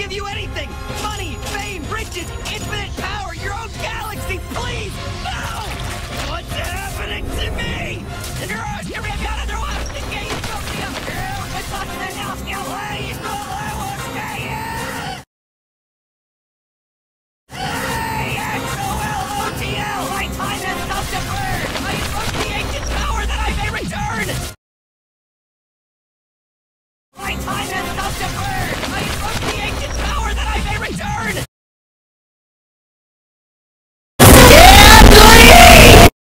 give you anything! Money, fame, riches, infinite power, your own galaxy, please! No! What's happening to me? You're you're being got under what? The game broke me up here! I thought that now, now, please, no, I will stay here! Hey, XOLOTL! My time has come to burn! I invoke the ancient power that I may return! My time